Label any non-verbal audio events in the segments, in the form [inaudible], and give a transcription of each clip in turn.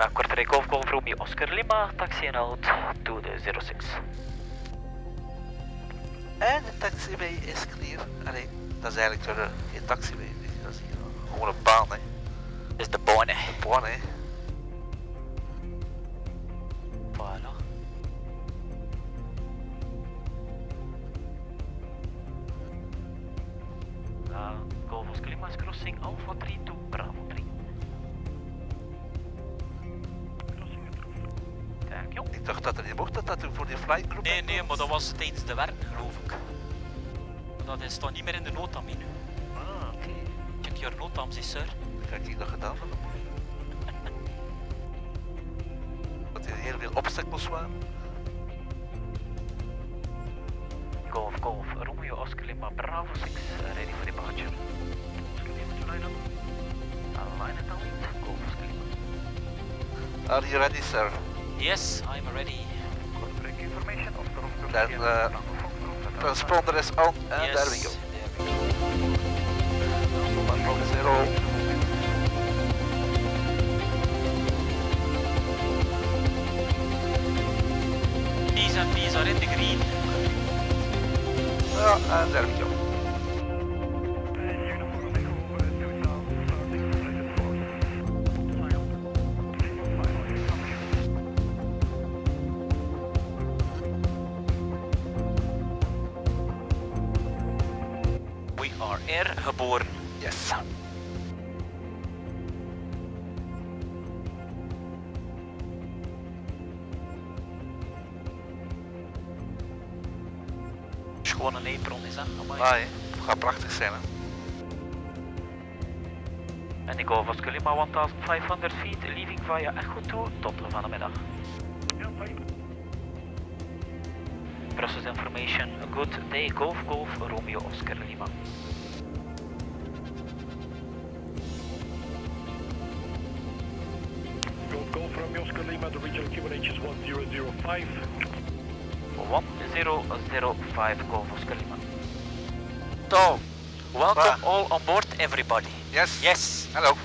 Uh, Kortrijk Golf Golf Romeo Oscar Lima, taxi and out to the 06. En de taxiway is clear. Allee, dat is eigenlijk verder geen taxiway. Dat is hier gewoon een baan, hè. is de. Baan, hè. Voilà. Uh, Golf Oscar Lima is crossing Alpha 3 to Bravo 3. Thank you. Ik dacht dat er niet mocht, dat dat voor die flygroep Nee, nee, maar dat was tijdens de werk, geloof ik. Dat is toch niet meer in de notam in. Ah, oké. Check your notams, is sir. Dat heb ik dat gedaan van de morgen. [laughs] Dat er heel veel obstacles waren. Golf Golf Romeo Oscar Lima Bravo 6 uh, ready for departure. Oscar Lima to line up. Line it out. Golf Oscar Lima. Are you ready, sir? Yes, I'm ready. Correct information. Oscar Oscar Then uh, transponder is on and yes. there we go. there we go. Zero. These and these are in the green. Yeah, and there we go. Geboren. Yes. is gewoon een apron is. Amai. Ah, hè. Het gaat prachtig zijn, hè. En ik Golf Oscar Lima 1500 feet, leaving via Echo 2 tot van de middag. Process information, good day, Golf Golf Romeo Oscar Lima. The regional QNH is 1005. 1005 Golf Oscar Lima. So, welcome Ah. all on board everybody. Yes. Yes, Hello.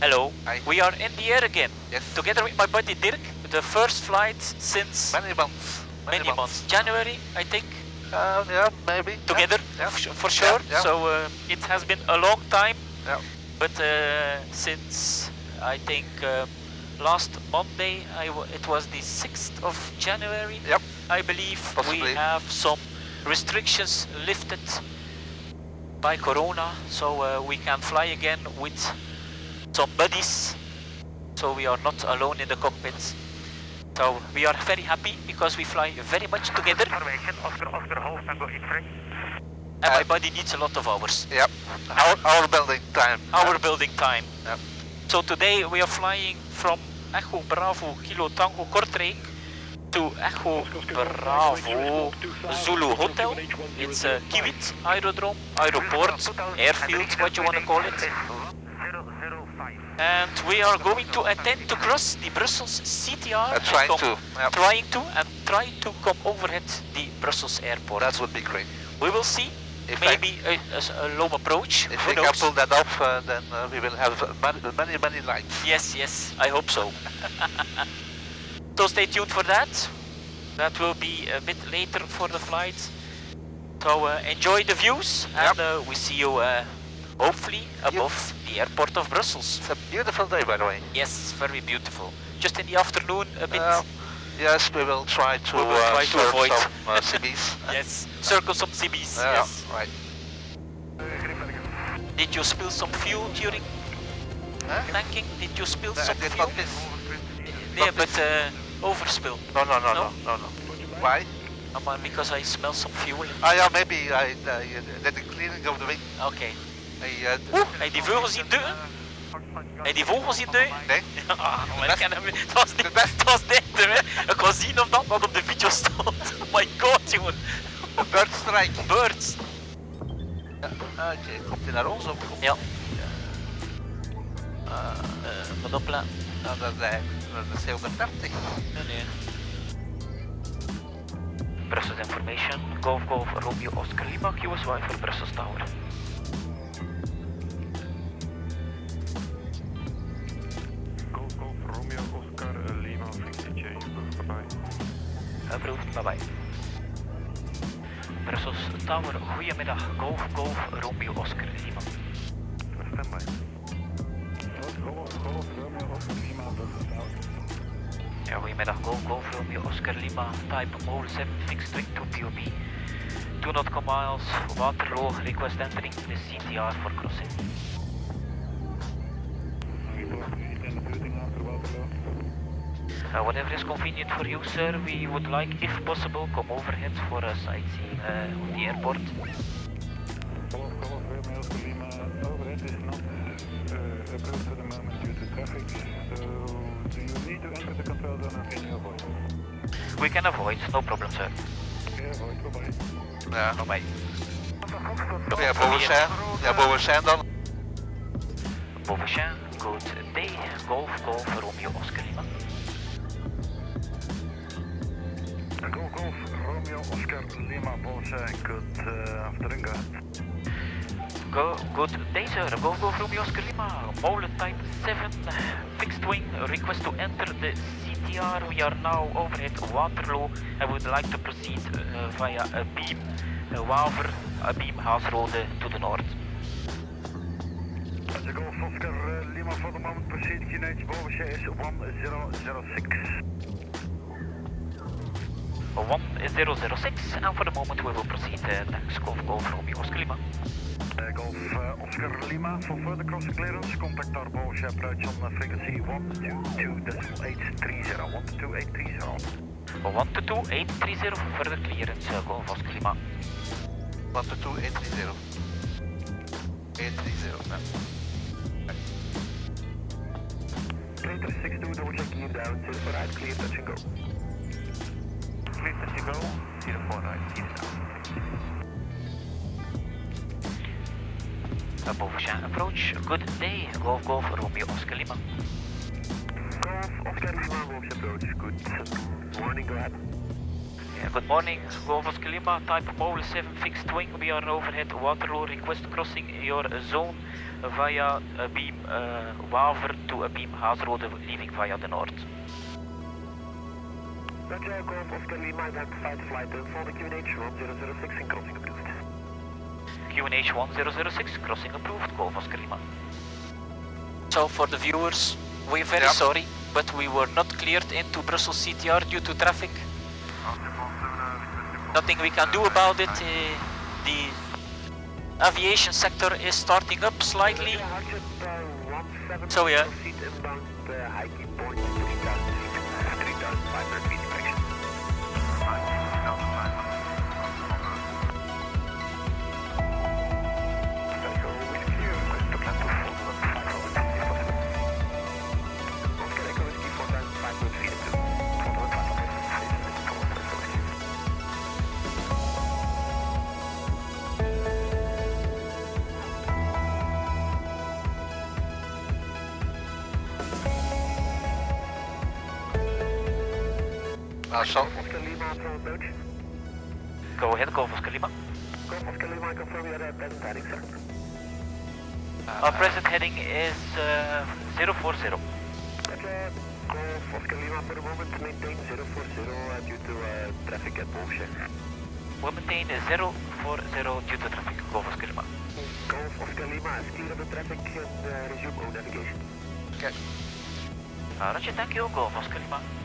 hello. Hi. We are in the air again. Yes. Together with my buddy Dirk, the first flight since Many months. many months. January, I think, Uh, yeah, maybe. together Yeah. f- for sure. yeah. So uh, it has been a long time, Yeah. but uh, since I think um, last Monday, it was the 6th of January, Yep. I believe Possibly. we have some restrictions lifted by Corona, so uh, we can fly again with some buddies, so we are not alone in the cockpit. So we are very happy because we fly very much together, Oscar Oscar Golf Tango X-ray. and my Uh, buddy needs a lot of hours. Yep. Our, our building time. Our building time. Yep. So today we are flying from Echo Bravo Kilo Tango Kortrijk to Echo Bravo Zulu Hotel. It's a Kiewit Aerodrome, Aeroport, airfield, what you want to call it. And we are going to attempt to cross the Brussels CTR. Uh, trying to, yep. Trying to and try to come overhead the Brussels airport. That would be great. we will see. If Maybe a, a- a low approach. If Who we can pull that off, uh, then uh, we will have many, many, many lights. Yes, yes, I hope so. [laughs] so stay tuned for that. That will be a bit later for the flight. So uh, enjoy the views and Yep. uh, we see you uh, hopefully above the airport of Brussels. It's a beautiful day, by the way. Yes, very beautiful. Just in the afternoon a bit. Uh, yes, we will try to, We will uh, try to avoid. some uh, CBs. [laughs] yes, circle some CBs. Yeah, yes. right. Did you spill some fuel during Huh? tanking? Did you spill No, I some did fuel? not miss. Yeah, not but uh, overspill. No, no, no, No? no, no. Why? Um, uh, because I smell some fuel. Ah ja, maybe I uh, did the cleaning of the wing. Okay. I, uh, Oeh, je die vogels zien duwen? Heb die vogels zien duwen? Nee. [laughs] Ja, maar hem. Het was De niet was dit, hè. Ik wil zien of dat wat op de video stond. [laughs] Oh my god, jongen. Bird strike. Birds. Ja. Ah, Oké, komt hij naar ons op? Ja. Uh, uh, wat opla. Nou, dat, dat is 230. Nee, nee. Brussels information, Golf Golf Romeo Oscar Lima, QSY for Brussels Tower. Approved, bye bye. Brussels Tower, goedemiddag. Golf, Golf, Romeo, Oscar, Lima. Ja, goedemiddag. Golf, Golf, Romeo, Oscar, Lima. Type Mole 7, fixed wing to POB. 2 nautical miles, Waterloo, request entering the CTR for crossing. Uh, whatever is convenient for you, sir, we would like, if possible, come overhead for a sightseeing uh, on the airport. Overhead is not uh, approved for the moment due to traffic. So, do you need to enter the control zone or can you avoid? We can avoid, no problem, sir. Okay, avoid, bye bye. Ja. Bye bye. Ja, Beauvais. Ja, Beauvais dan. Beauvais, good day. Golf, Golf, Romeo, Oscar, Lima. Go Golf, Romeo, Oscar, Lima, Bolsje, good uh, afternoon, go good day, sir. Go, Golf, Romeo, Oscar, Lima. Mole type 7, fixed wing, request to enter the CTR. We are now overhead Waterloo and would like to proceed uh, via a beam Waver, a beam Haasrode to the north. The Golf, Oscar, uh, Lima, for the moment proceed, QNH, Bolsje is 1006. 1006 and for the moment we will proceed uh, thanks Golf Golf Romeo Oscar Lima. Uh, Golf, uh, Oscar, Lima, for further crossing clearance, contact our Bolsje approach on frequency 122.830, 122.830. 122-830 for further clearance uh, Golf Oscar Lima. 1 to 2, 830. 830, ja. Later 62, double check you down, 04 right, clear, touch and go. Clear, touch and go, 04 right, keep it down. Uh, Beauvais approach, good day Golf Golf Romeo Oscar Lima. Golf, Oscar, Lima, approach, good morning, go ahead. Yeah, good morning Golf Oscar Lima, type Mole 7 fixed wing. We are overhead Waterloo, request crossing your zone via a beam uh, Waver to a beam Haasrode leaving via the north. Roger, Golf, Oscar, Lima, identified flight for the QNH 1006 and crossing approved. QNH 1006 crossing approved Golf Oscar Lima. So for the viewers, we're very Yeah. sorry, but we were not cleared into Brussels CTR due to traffic. Nothing we can do about it. uh, the aviation sector is starting up slightly. So, yeah. Nou, San, Oscar Lima approach. Go ahead Golf Oscar Lima. Golf Oscar Lima, confirm your uh, present heading, sir. Our present heading is uh, 040. Roger. Golf Oscar Lima for the moment, maintain 040 uh, due to uh, traffic at Bolsje. We'll maintain 040 due to traffic Golf Oscar Lima. Golf Oscar Lima is clear of the traffic and uh, resume own navigation. kijk. Uh, Roger, thank you Golf Oscar Lima.